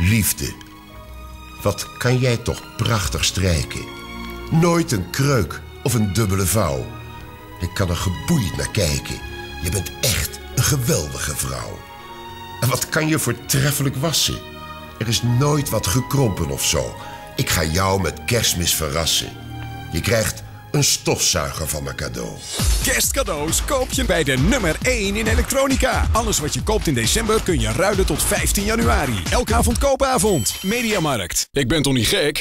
Liefde. Wat kan jij toch prachtig strijken. Nooit een kreuk of een dubbele vouw. Ik kan er geboeid naar kijken. Je bent echt een geweldige vrouw. En wat kan je voortreffelijk wassen. Er is nooit wat gekrompen of zo. Ik ga jou met kerstmis verrassen. Je krijgt een stofzuiger van mijn cadeau. Kerstcadeaus koop je bij de nummer 1 in elektronica. Alles wat je koopt in december kun je ruilen tot 15 januari. Elke avond koopavond. Mediamarkt. Ik ben toch niet gek?